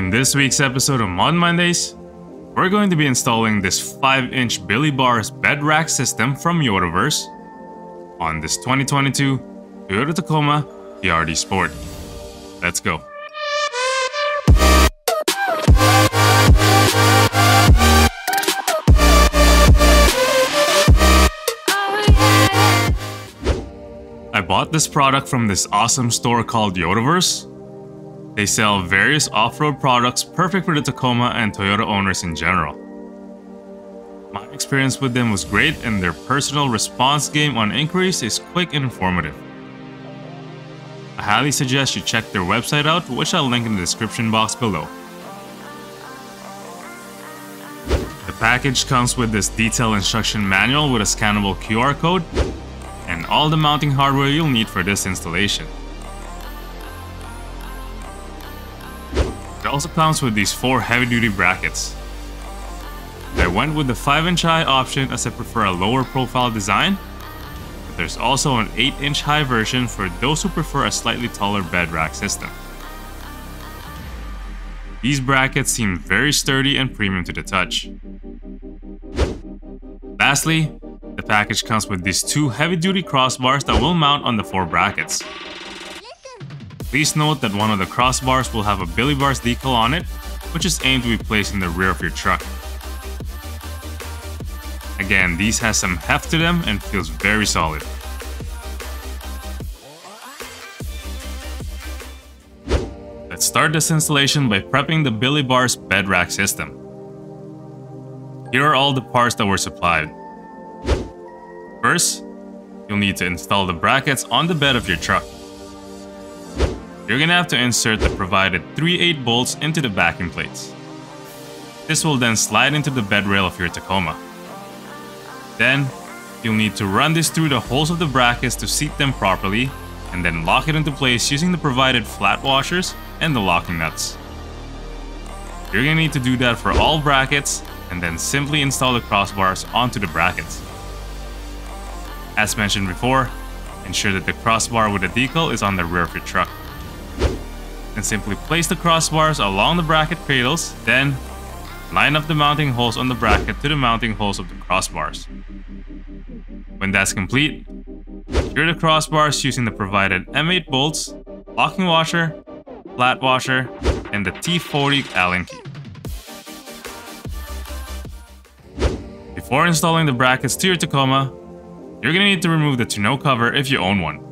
In this week's episode of Mod Mondays, we're going to be installing this 5-inch Billie Bars bed rack system from Yotaverse on this 2022 Toyota Tacoma TRD Sport. Let's go. I bought this product from this awesome store called Yotaverse. They sell various off-road products perfect for the Tacoma and Toyota owners in general. My experience with them was great and their personal response game on inquiries is quick and informative. I highly suggest you check their website out, which I'll link in the description box below. The package comes with this detailed instruction manual with a scannable QR code and all the mounting hardware you'll need for this installation. Also comes with these four heavy-duty brackets. I went with the 5-inch high option as I prefer a lower profile design, but there's also an 8-inch high version for those who prefer a slightly taller bed rack system. These brackets seem very sturdy and premium to the touch. Lastly, the package comes with these two heavy-duty crossbars that will mount on the four brackets. Please note that one of the crossbars will have a Billie Bars decal on it, which is aimed to be placed in the rear of your truck. Again, these has some heft to them and feels very solid. Let's start this installation by prepping the Billie Bars bed rack system. Here are all the parts that were supplied. First, you'll need to install the brackets on the bed of your truck. You're gonna have to insert the provided 3-8 bolts into the backing plates. This will then slide into the bed rail of your Tacoma. Then, you'll need to run this through the holes of the brackets to seat them properly, and then lock it into place using the provided flat washers and the locking nuts. You're gonna need to do that for all brackets, and then simply install the crossbars onto the brackets. As mentioned before, ensure that the crossbar with the decal is on the rear of your truck. And simply place the crossbars along the bracket cradles, then line up the mounting holes on the bracket to the mounting holes of the crossbars. When that's complete, secure the crossbars using the provided M8 bolts, locking washer, flat washer, and the T40 Allen key. Before installing the brackets to your Tacoma, you're gonna need to remove the tonneau cover if you own one.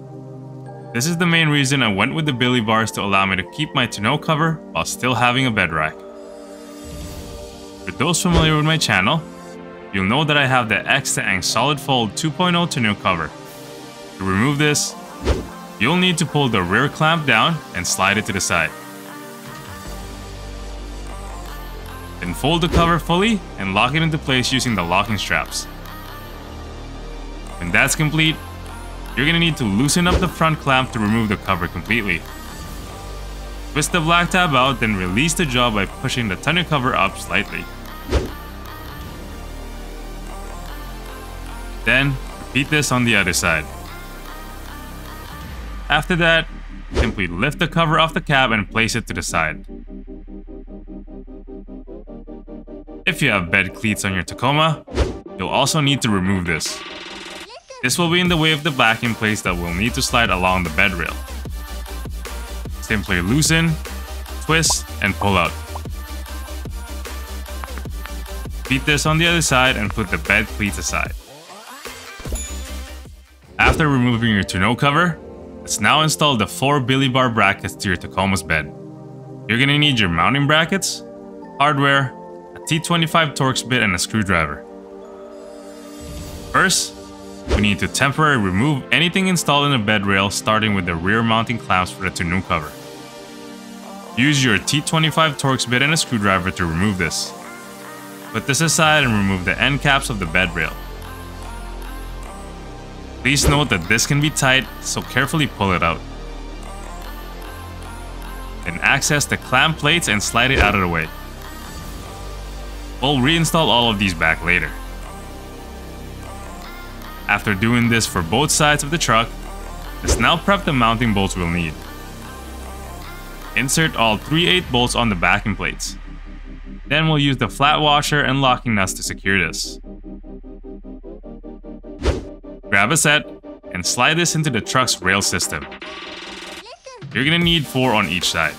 This is the main reason I went with the Billie Bars to allow me to keep my tonneau cover while still having a bed rack. For those familiar with my channel, you'll know that I have the Extang Solid Fold 2.0 tonneau cover. To remove this, you'll need to pull the rear clamp down and slide it to the side. Then fold the cover fully and lock it into place using the locking straps. When that's complete, you're gonna need to loosen up the front clamp to remove the cover completely. Twist the black tab out, then release the jaw by pushing the tonneau cover up slightly. Then, repeat this on the other side. After that, simply lift the cover off the cab and place it to the side. If you have bed cleats on your Tacoma, you'll also need to remove this. This will be in the way of the backing plates that will need to slide along the bed rail. Simply loosen, twist, and pull out. Repeat this on the other side and put the bed cleats aside. After removing your tonneau cover, let's now install the 4 Billie Bar brackets to your Tacoma's bed. You're gonna need your mounting brackets, hardware, a T25 Torx bit, and a screwdriver. First, we need to temporarily remove anything installed in the bed rail starting with the rear mounting clamps for the tonneau cover. Use your T25 Torx bit and a screwdriver to remove this. Put this aside and remove the end caps of the bed rail. Please note that this can be tight, so carefully pull it out. Then access the clamp plates and slide it out of the way. We'll reinstall all of these back later. After doing this for both sides of the truck, let's now prep the mounting bolts we'll need. insert all 3 8 bolts on the backing plates. Then we'll use the flat washer and locking nuts to secure this. Grab a set and slide this into the truck's rail system. You're gonna need 4 on each side.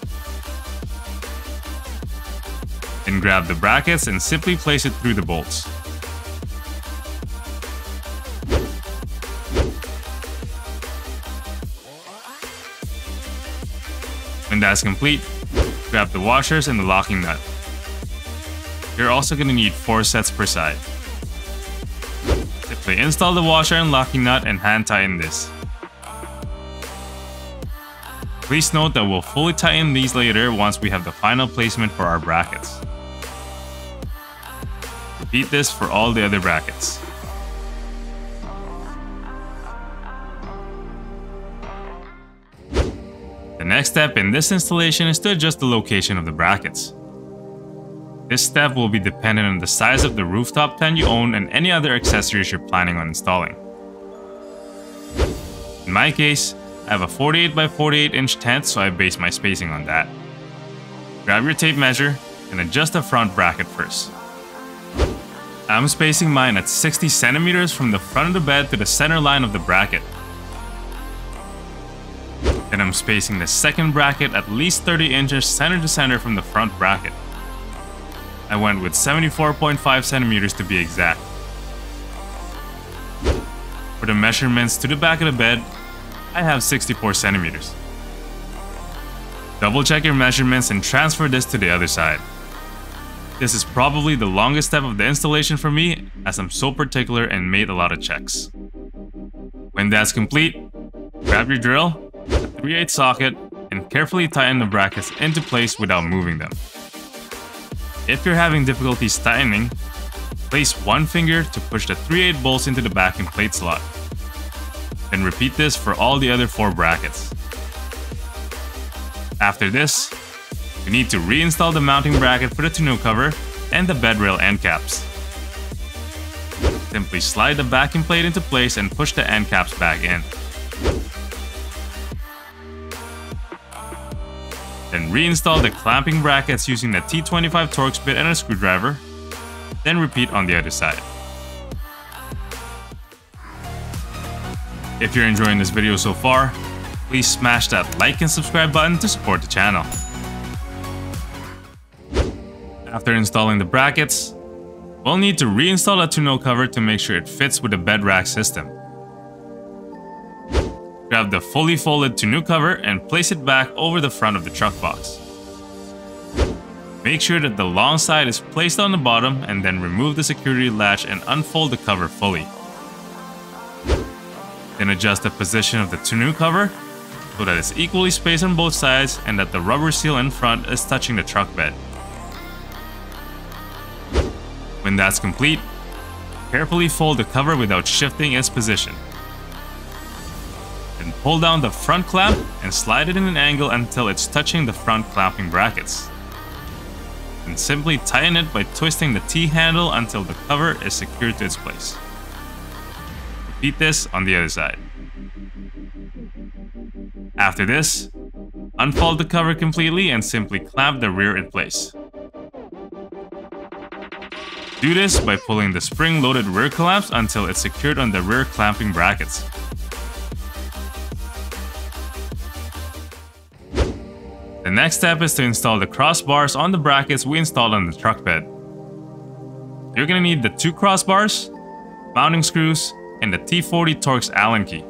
Then grab the brackets and simply place it through the bolts. When that's complete, grab the washers and the locking nut. You're also going to need 4 sets per side. Simply install the washer and locking nut and hand tighten this. Please note that we'll fully tighten these later once we have the final placement for our brackets. Repeat this for all the other brackets. Next step in this installation is to adjust the location of the brackets. This step will be dependent on the size of the rooftop tent you own and any other accessories you're planning on installing. In my case, I have a 48 by 48 inch tent so I base my spacing on that. Grab your tape measure and adjust the front bracket first. I'm spacing mine at 60 centimeters from the front of the bed to the center line of the bracket. Then I'm spacing the second bracket at least 30 inches center to center from the front bracket. I went with 74.5 centimeters to be exact. For the measurements to the back of the bed, I have 64 centimeters. Double check your measurements and transfer this to the other side. This is probably the longest step of the installation for me as I'm so particular and made a lot of checks. When that's complete, grab your drill 3 8 socket and carefully tighten the brackets into place without moving them. If you're having difficulties tightening, place one finger to push the 3 8 bolts into the backing plate slot. Then repeat this for all the other 4 brackets. After this, you need to reinstall the mounting bracket for the tonneau cover and the bed rail end caps. Simply slide the backing plate into place and push the end caps back in. Then reinstall the clamping brackets using the T25 Torx bit and a screwdriver. Then repeat on the other side. If you're enjoying this video so far, please smash that like and subscribe button to support the channel. After installing the brackets, we'll need to reinstall the tonneau cover to make sure it fits with the bed rack system. Grab the fully folded tonneau cover and place it back over the front of the truck box. Make sure that the long side is placed on the bottom and then remove the security latch and unfold the cover fully. Then adjust the position of the tonneau cover so that it's equally spaced on both sides and that the rubber seal in front is touching the truck bed. When that's complete, carefully fold the cover without shifting its position. Then pull down the front clamp and slide it in an angle until it's touching the front clamping brackets. And simply tighten it by twisting the T-handle until the cover is secured to its place. Repeat this on the other side. After this, unfold the cover completely and simply clamp the rear in place. Do this by pulling the spring-loaded rear clamps until it's secured on the rear clamping brackets. Next step is to install the crossbars on the brackets we installed on the truck bed. You're gonna need the two crossbars, mounting screws, and the T40 Torx Allen key.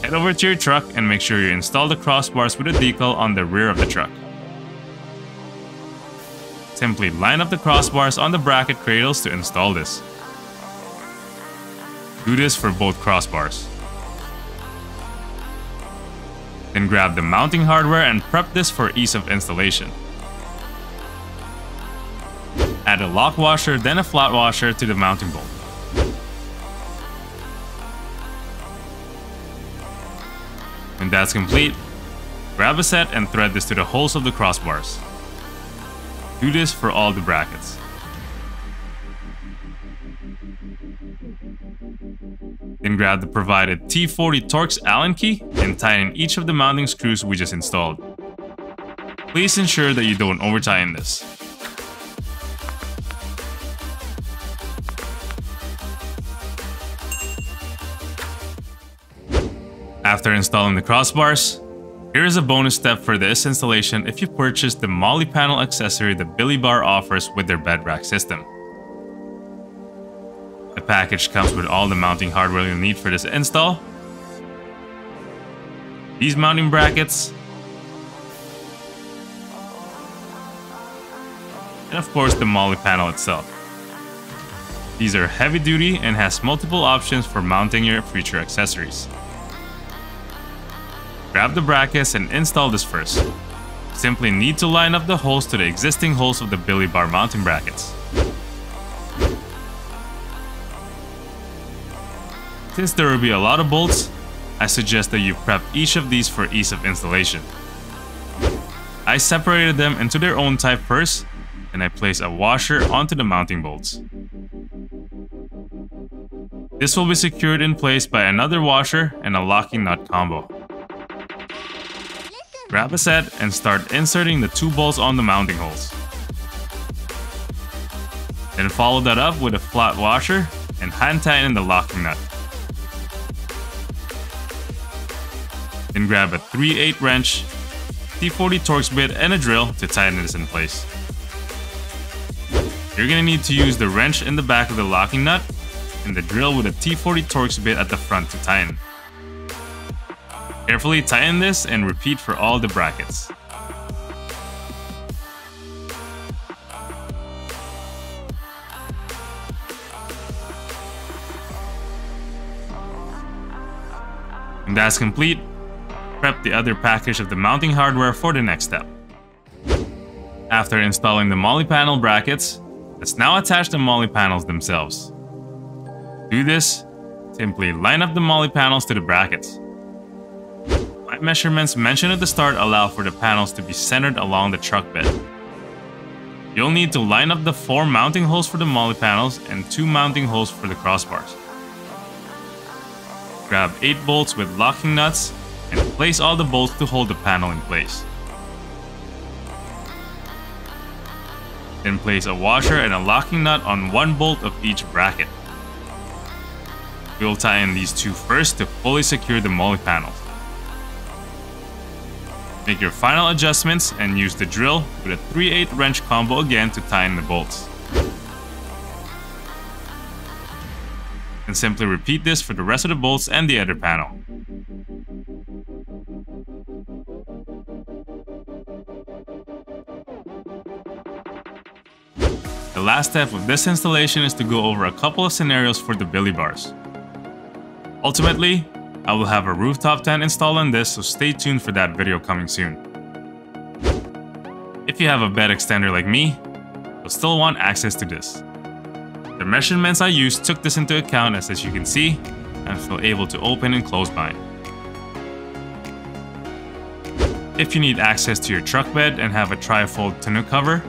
Head over to your truck and make sure you install the crossbars with a decal on the rear of the truck. Simply line up the crossbars on the bracket cradles to install this. Do this for both crossbars. Then grab the mounting hardware and prep this for ease of installation. Add a lock washer, then a flat washer to the mounting bolt. When that's complete, grab a set and thread this to the holes of the crossbars. Do this for all the brackets. Then grab the provided T40 Torx Allen key and tighten each of the mounting screws we just installed. Please ensure that you don't over tighten this. After installing the crossbars, here is a bonus step for this installation if you purchase the MOLLE panel accessory that Billie Bar offers with their bed rack system. Package comes with all the mounting hardware you'll need for this install. These mounting brackets. And of course the MOLLE panel itself. These are heavy duty and has multiple options for mounting your future accessories. Grab the brackets and install this first. Simply need to line up the holes to the existing holes of the Billie Bar mounting brackets. Since there will be a lot of bolts, I suggest that you prep each of these for ease of installation. I separated them into their own type first, and I place a washer onto the mounting bolts. This will be secured in place by another washer and a locking nut combo. Grab a set and start inserting the two bolts on the mounting holes. Then follow that up with a flat washer and hand tighten the locking nut. Then grab a 3-8 wrench, T40 Torx bit and a drill to tighten this in place. You're gonna need to use the wrench in the back of the locking nut and the drill with a T40 Torx bit at the front to tighten. Carefully tighten this and repeat for all the brackets. And that's complete. Prep the other package of the mounting hardware for the next step. After installing the MOLLE panel brackets, let's now attach the MOLLE panels themselves. Do this, simply line up the MOLLE panels to the brackets My measurements mentioned at the start allow for the panels to be centered along the truck bed. You'll need to line up the four mounting holes for the MOLLE panels and two mounting holes for the crossbars. Grab 8 bolts with locking nuts and place all the bolts to hold the panel in place. Then place a washer and a locking nut on one bolt of each bracket. We'll tie in these two first to fully secure the MOLLE panels. Make your final adjustments and use the drill with a 3-8 wrench combo again to tighten the bolts. And simply repeat this for the rest of the bolts and the other panel. Last step of this installation is to go over a couple of scenarios for the Billie bars. Ultimately, I will have a rooftop tent installed on this, so stay tuned for that video coming soon. If you have a bed extender like me, you'll still want access to this. The measurements I used took this into account as, as you can see, I'm still able to open and close mine. If you need access to your truck bed and have a trifold tonneau cover,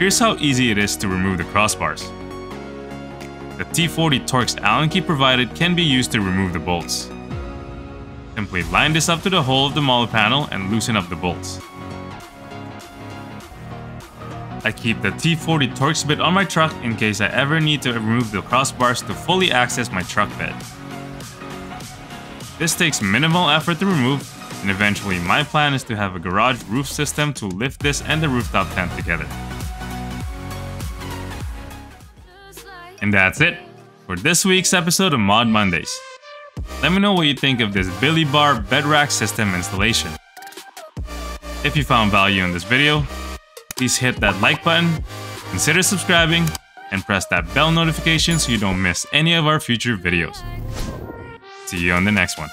here's how easy it is to remove the crossbars. The T40 Torx Allen key provided can be used to remove the bolts. Simply line this up to the hole of the MOLLE panel and loosen up the bolts. I keep the T40 Torx bit on my truck in case I ever need to remove the crossbars to fully access my truck bed. This takes minimal effort to remove, and eventually my plan is to have a garage roof system to lift this and the rooftop tent together. And that's it for this week's episode of Mod Mondays. Let me know what you think of this Billie Bar bed rack system installation. If you found value in this video, please hit that like button, consider subscribing, and press that bell notification so you don't miss any of our future videos. See you on the next one.